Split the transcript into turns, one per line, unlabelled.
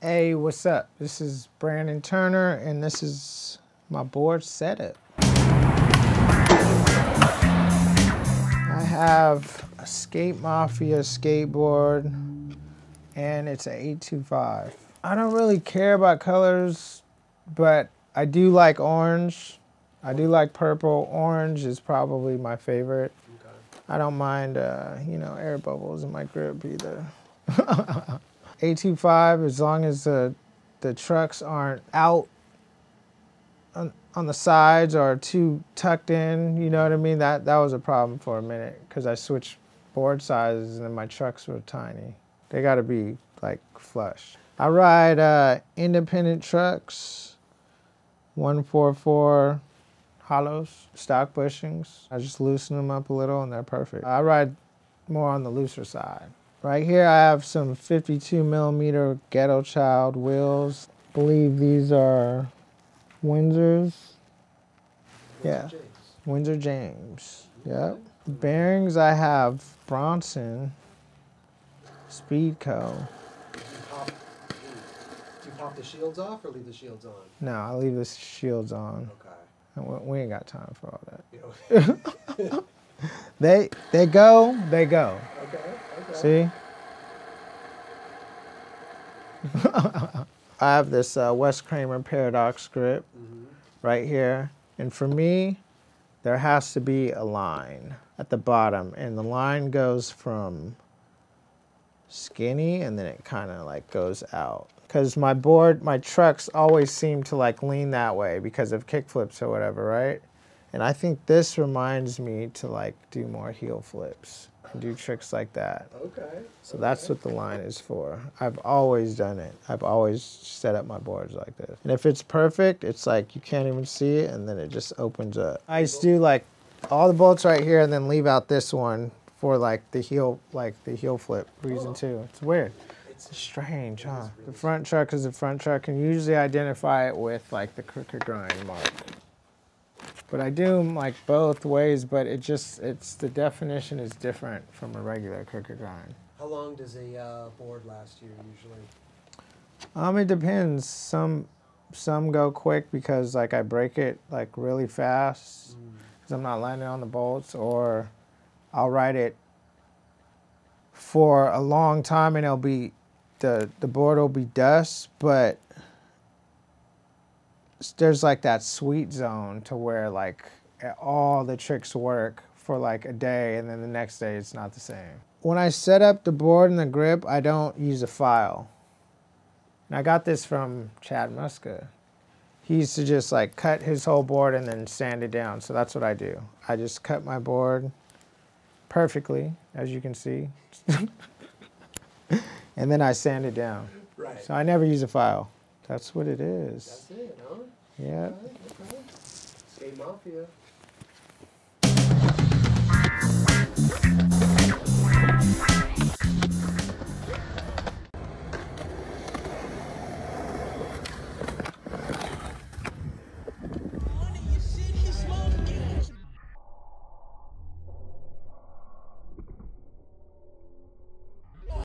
Hey, what's up? This is Brandon Turner, and this is my board setup. I have a Skate Mafia skateboard, and it's an 825. I don't really care about colors, but I do like orange. I do like purple. Orange is probably my favorite. I don't mind, uh, you know, air bubbles in my grip either. 825, as long as the, the trucks aren't out on, on the sides or too tucked in, you know what I mean? That, that was a problem for a minute because I switched board sizes and my trucks were tiny. They got to be like flush. I ride uh, independent trucks, 144 hollows, stock bushings. I just loosen them up a little and they're perfect. I ride more on the looser side. Right here I have some 52 millimeter Ghetto Child wheels. I believe these are Windsors. Yeah, Windsor James. Yep. Bearings I have Bronson, Speedco.
Do you pop the shields off or leave the shields on?
No, I leave the shields on.
Okay.
We- We ain't got time for all that. They they go, they go. See? I have this uh, Wes Kremer Paradox grip
Mhm.
right here. And for me, there has to be a line at the bottom. And the line goes from skinny and then it kind of like goes out. Because my board, my trucks always seem to like lean that way because of kickflips or whatever, right? And I think this reminds me to like do more heel flips and do tricks like that.
Okay.
So that's what the line is for. I've always done it. I've always set up my boards like this. And if it's perfect, it's like you can't even see it and then it just opens up. I used to do like all the bolts right here and then leave out this one for like the heel like the heel flip reason oh. too. It's weird. It's strange, huh? The front truck is the front truck and usually identify it with like the crooked grind mark. But I do 'em, like both ways, but it just it's the definition is different from a regular crooked grind.
How long does a uh, board last you usually?
Um, it depends. Some some go quick because like I break it like really fast because I'm not landing on the bolts, or I'll ride it for a long time and it'll be the the board will be dust, but there's like that sweet zone to where like all the tricks work for like a day and then the next day it's not the same. When I set up the board and the grip, I don't use a file. And I got this from Chad Muska. He used to just like cut his whole board and then sand it down. So that's what I do. I just cut my board perfectly, as you can see. and then I sand it down.
Right.
So I never use a file. That's what it is.
That's it, huh?
Yeah.
Okay. okay. Skate Mafia.